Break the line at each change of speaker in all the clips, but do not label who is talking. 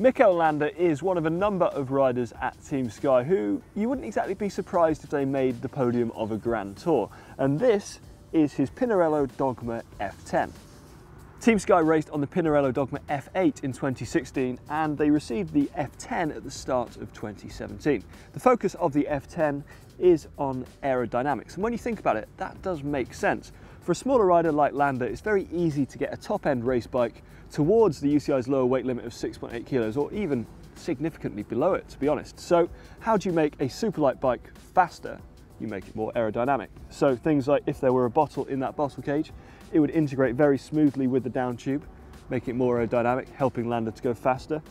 Mikel Landa is one of a number of riders at Team Sky who you wouldn't exactly be surprised if they made the podium of a Grand Tour. And this is his Pinarello Dogma F10. Team Sky raced on the Pinarello Dogma F8 in 2016 and they received the F10 at the start of 2017. The focus of the F10 is on aerodynamics and when you think about it that does make sense. For a smaller rider like Landa it's very easy to get a top end race bike towards the UCI's lower weight limit of 6.8 kilos or even significantly below it to be honest. So how do you make a superlight bike faster? You make it more aerodynamic. So things like if there were a bottle in that bottle cage, it would integrate very smoothly with the down tube, making it more aerodynamic, helping Landa to go faster.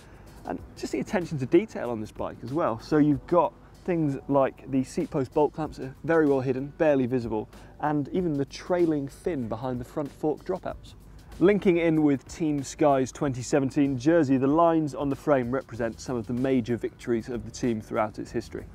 And just the attention to detail on this bike as well. So you've got things like the seat post bolt clamps are very well hidden, barely visible, and even the trailing fin behind the front fork dropouts. Linking in with Team Sky's 2017 jersey, the lines on the frame represent some of the major victories of the team throughout its history.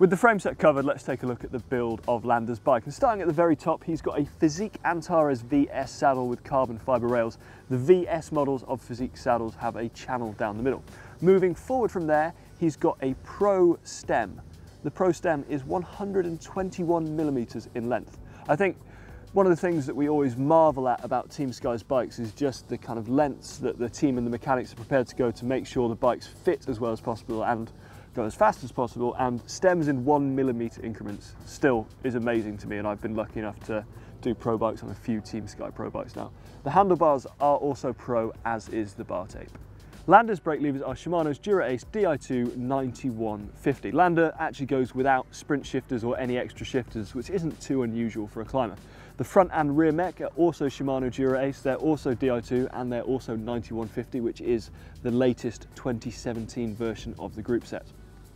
With the frame set covered, let's take a look at the build of Landa's bike. And starting at the very top, he's got a Fizik Antares VS saddle with carbon fibre rails. The VS models of Fizik saddles have a channel down the middle. Moving forward from there, he's got a Pro stem. The Pro stem is 121 millimeters in length. I think one of the things that we always marvel at about Team Sky's bikes is just the kind of lengths that the team and the mechanics are prepared to go to make sure the bikes fit as well as possible and go as fast as possible. And stems in one millimeter increments still is amazing to me. And I've been lucky enough to do pro bikes on a few Team Sky pro bikes now. The handlebars are also pro, as is the bar tape. Landa's brake levers are Shimano's Dura-Ace Di2 9150. Landa actually goes without sprint shifters or any extra shifters, which isn't too unusual for a climber. The front and rear mech are also Shimano Dura-Ace, they're also Di2 and they're also 9150, which is the latest 2017 version of the group set.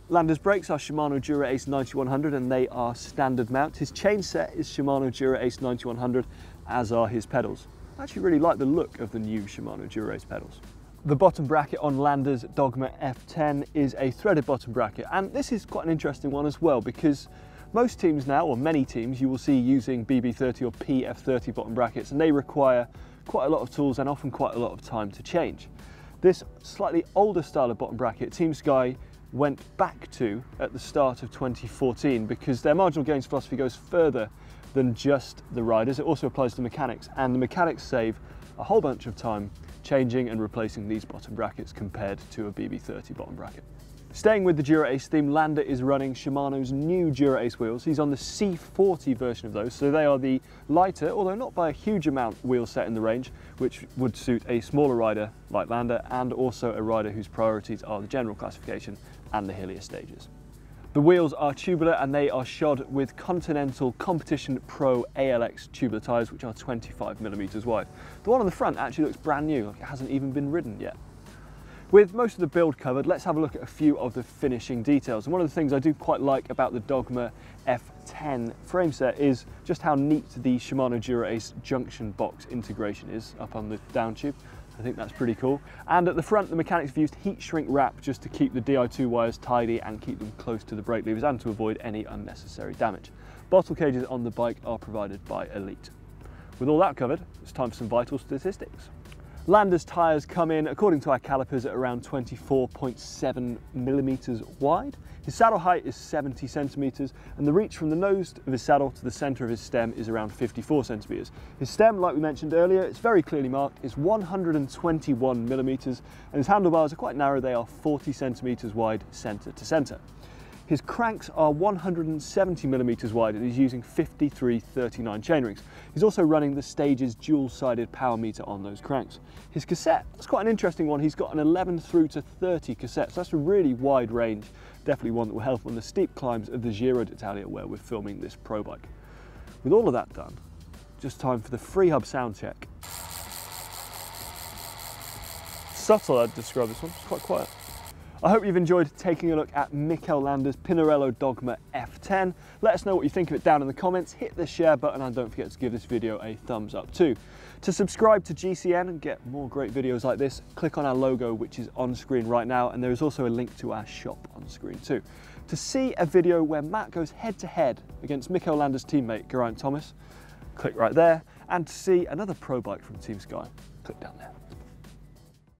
Landa's brakes are Shimano Dura-Ace 9100 and they are standard mount. His chain set is Shimano Dura-Ace 9100, as are his pedals. I actually really like the look of the new Shimano Dura-Ace pedals. The bottom bracket on Landa's Dogma F10 is a threaded bottom bracket and this is quite an interesting one as well because most teams now, or many teams, you will see using BB30 or PF30 bottom brackets and they require quite a lot of tools and often quite a lot of time to change. This slightly older style of bottom bracket, Team Sky went back to at the start of 2014 because their marginal gains philosophy goes further than just the riders. It also applies to mechanics and the mechanics save a whole bunch of time changing and replacing these bottom brackets compared to a BB30 bottom bracket. Staying with the Dura-Ace theme, Landa is running Shimano's new Dura-Ace wheels. He's on the C40 version of those, so they are the lighter, although not by a huge amount, wheel set in the range, which would suit a smaller rider like Landa and also a rider whose priorities are the general classification and the hillier stages. The wheels are tubular and they are shod with Continental Competition Pro ALX tubular tyres which are 25 millimeters wide. The one on the front actually looks brand new, like it hasn't even been ridden yet. With most of the build covered, let's have a look at a few of the finishing details. And one of the things I do quite like about the Dogma F10 frame set is just how neat the Shimano Dura-Ace junction box integration is up on the down tube. I think that's pretty cool. And at the front, the mechanics have used heat shrink wrap just to keep the Di2 wires tidy and keep them close to the brake levers and to avoid any unnecessary damage. Bottle cages on the bike are provided by Elite. With all that covered, it's time for some vital statistics. Landa's tyres come in, according to our calipers, at around 24.7 millimetres wide. His saddle height is 70 centimetres and the reach from the nose of his saddle to the centre of his stem is around 54 centimetres. His stem, like we mentioned earlier, it's very clearly marked, is 121 millimetres and his handlebars are quite narrow, they are 40 centimetres wide centre to centre. His cranks are 170 millimeters wide and he's using 5339 chainrings. He's also running the Stages dual-sided power meter on those cranks. His cassette, that's quite an interesting one. He's got an 11 through to 30 cassette, so that's a really wide range. Definitely one that will help on the steep climbs of the Giro d'Italia where we're filming this pro bike. With all of that done, just time for the Freehub sound check. Subtle, I'd describe this one, it's quite quiet. I hope you've enjoyed taking a look at Mikel Landa's Pinarello Dogma F10. Let us know what you think of it down in the comments, hit the share button and don't forget to give this video a thumbs up too. To subscribe to GCN and get more great videos like this, click on our logo which is on screen right now and there is also a link to our shop on screen too. To see a video where Matt goes head to head against Mikel Landa's teammate Geraint Thomas, click right there and to see another pro bike from Team Sky, click down there.